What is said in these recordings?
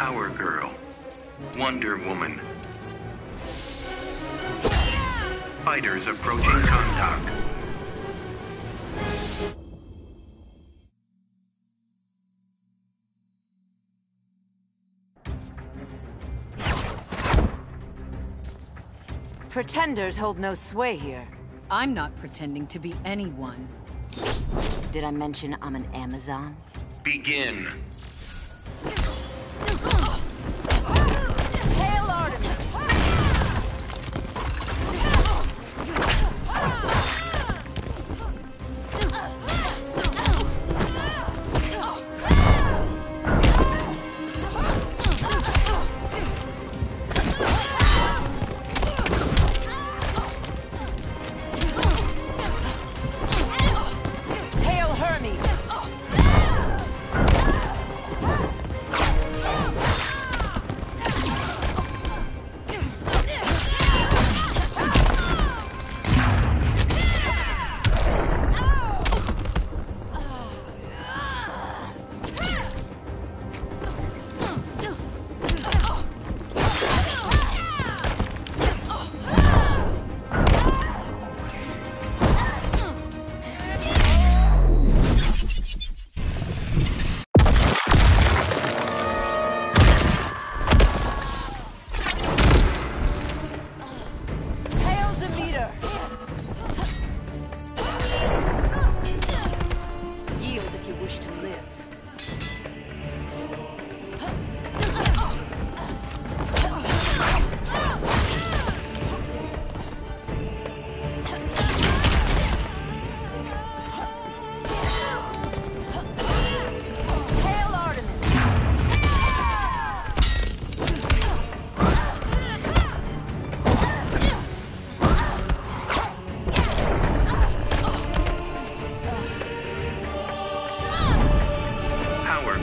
Power Girl. Wonder Woman. Fighters approaching contact. Pretenders hold no sway here. I'm not pretending to be anyone. Did I mention I'm an Amazon? Begin.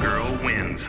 Girl wins.